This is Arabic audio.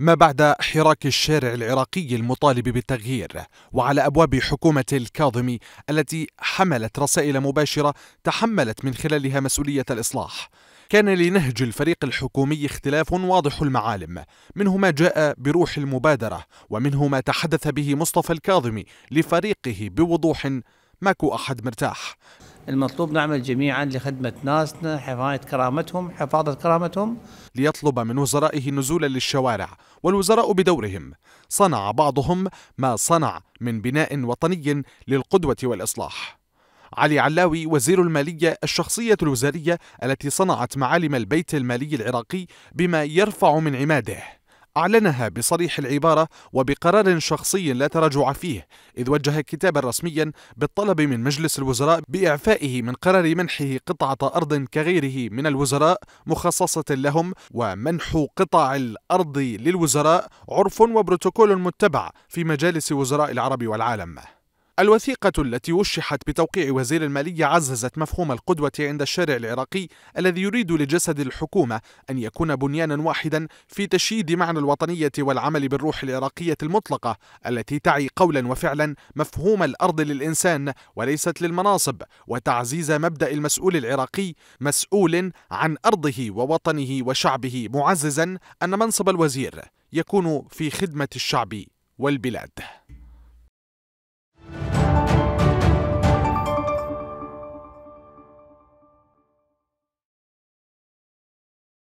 ما بعد حراك الشارع العراقي المطالب بالتغيير وعلى أبواب حكومة الكاظمي التي حملت رسائل مباشرة تحملت من خلالها مسؤولية الإصلاح. كان لنهج الفريق الحكومي اختلاف واضح المعالم. منه ما جاء بروح المبادرة ومنه ما تحدث به مصطفى الكاظمي لفريقه بوضوح ماكو أحد مرتاح. المطلوب نعمل جميعا لخدمة ناسنا حماية كرامتهم حفاظة كرامتهم. ليطلب من وزرائه نزولا للشوارع والوزراء بدورهم. صنع بعضهم ما صنع من بناء وطني للقدوة والإصلاح. علي علاوي وزير المالية الشخصية الوزارية التي صنعت معالم البيت المالي العراقي بما يرفع من عماده. أعلنها بصريح العبارة وبقرار شخصي لا تراجع فيه إذ وجه كتابا رسميا بالطلب من مجلس الوزراء بإعفائه من قرار منحه قطعة أرض كغيره من الوزراء مخصصة لهم ومنح قطع الأرض للوزراء عرف وبروتوكول متبع في مجالس وزراء العرب والعالم. الوثيقة التي وشحت بتوقيع وزير المالية عززت مفهوم القدوة عند الشارع العراقي الذي يريد لجسد الحكومة أن يكون بنيانا واحدا في تشييد معنى الوطنية والعمل بالروح العراقية المطلقة التي تعي قولا وفعلا مفهوم الأرض للإنسان وليست للمناصب وتعزيز مبدأ المسؤول العراقي مسؤول عن أرضه ووطنه وشعبه معززا أن منصب الوزير يكون في خدمة الشعب والبلاد.